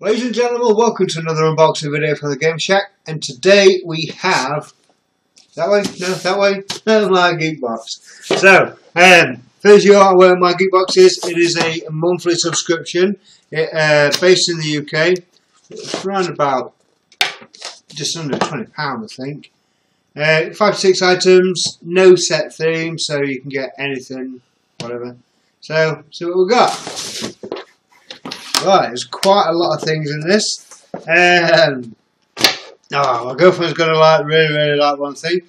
Ladies and gentlemen, welcome to another unboxing video from the Gamer Shack. And today we have that way, no, that way, no, my geek box. So, um, first you are aware my geek box is. It is a monthly subscription, it, uh, based in the UK. It's around about just under twenty pound, I think. Uh, five to six items, no set theme, so you can get anything, whatever. So, see what we've got. Right, there's quite a lot of things in this. Um, oh, my girlfriend's to like really, really like one thing.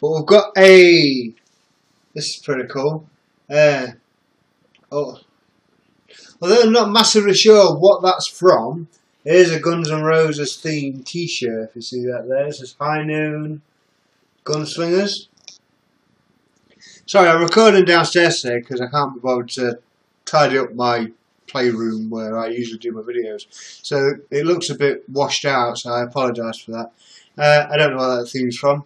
But we've got a. This is pretty cool. Uh, oh, although I'm not massively sure what that's from. Here's a Guns N' Roses themed T-shirt. If you see that there, it says High Noon Gunslingers. Sorry, I'm recording downstairs today because I can't be bothered to tidy up my playroom where I usually do my videos. So it looks a bit washed out, so I apologise for that. Uh, I don't know where that theme's from.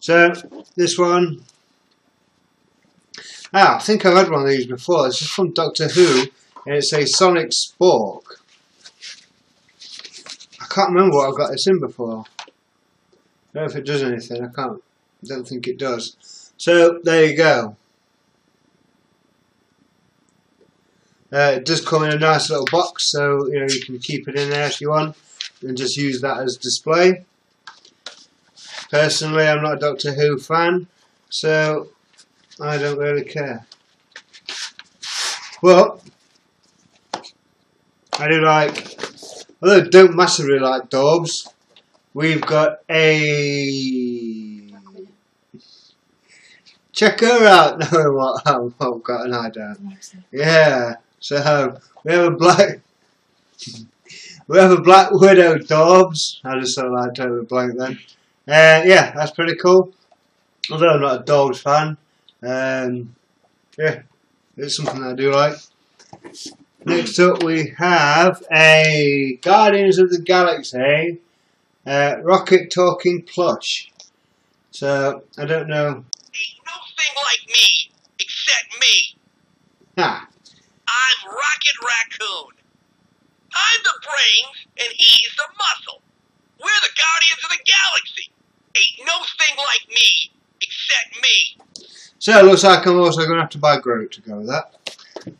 So this one, ah, I think I've had one of these before. This is from Doctor Who, and it's a Sonic Spork. I can't remember what I've got this in before. I don't know if it does anything. I can't. I don't think it does. So there you go. Uh, it does come in a nice little box, so you know you can keep it in there if you want, and just use that as display. Personally, I'm not a Doctor Who fan, so I don't really care. Well, I do like, although I don't massively like Dorbz, we've got a check her out. No, what? I've got an idea. Yeah. So we have a black we have a black widow Dorbz. I just thought I'd totally blank then. Uh, yeah, that's pretty cool. Although I'm not a Dorbz fan, um, yeah, it's something I do like. Next up we have a Guardians of the Galaxy uh, Rocket Talking Plush. So I don't know. Ain't no thing like me, except me. Ah, Rocket Raccoon. I'm the brains, and he's the muscle. We're the Guardians of the Galaxy. Ain't no thing like me, except me. so it looks like I'm also going to have to buy Groot to go with that.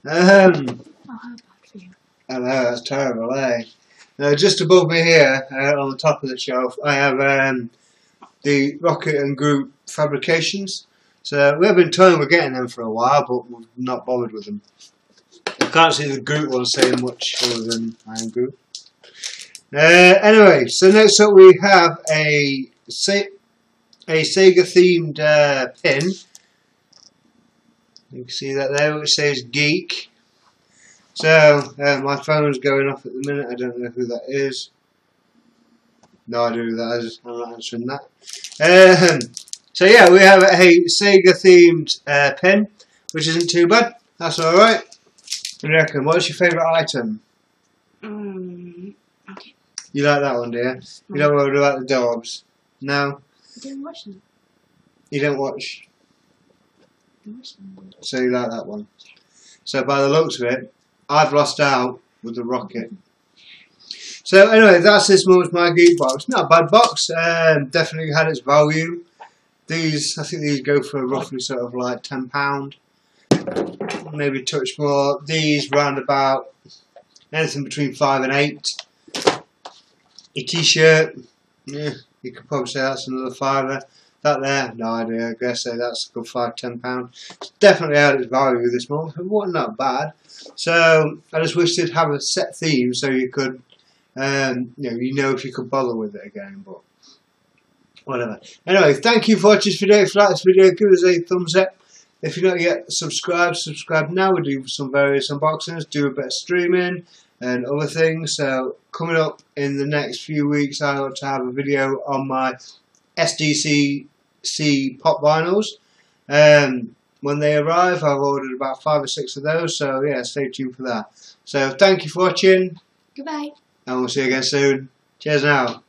Um, Oh, how bad for you? I know, that's terrible, eh? Now, just above me here, uh, on the top of the shelf, I have um, the Rocket and Groot Fabrikations. So we have been told we're getting them for a while, but we've not bothered with them. I can't see the Groot one saying much other than I am Groot. Uh, anyway, so next up we have a Se- a Sega themed uh, pin. You can see that there, which says Geek. So, uh, my phone's going off at the minute. I don't know who that is. No idea who that is. I'm not answering that. Um, so, yeah, we have a Sega themed uh, pen, which isn't too bad. That's alright. What do you reckon? What's your favourite item? Um, okay. You like that one, dear? You don't worry about the dogs? No? I didn't watch them. You don't watch, I didn't watch so you like that one? So, by the looks of it, I've lost out with the rocket. So anyway, that's this month's My Geek box. Not a bad box. Um, definitely had its value. These, I think these go for roughly sort of like ten pound, maybe a touch more. These round about anything between five and eight. A t-shirt, yeah, you could probably say that's another fiver. That there, no idea. I guess say that's a good five, ten pound. It's definitely had its value this month. It wasn't that bad. So I just wish they'd have a set theme so you could, um, you know, you know if you could bother with it again. But whatever. Anyway, thank you for watching this video. If you like this video, give us a thumbs up. If you're not yet subscribed, subscribe now. We do some various unboxings, do a bit of streaming and other things. So coming up in the next few weeks, I hope to have a video on my SDCC pop vinyls. Um, when they arrive, I've ordered about five or six of those. So yeah, stay tuned for that. So thank you for watching, Goodbye. and we'll see you again soon. Cheers now.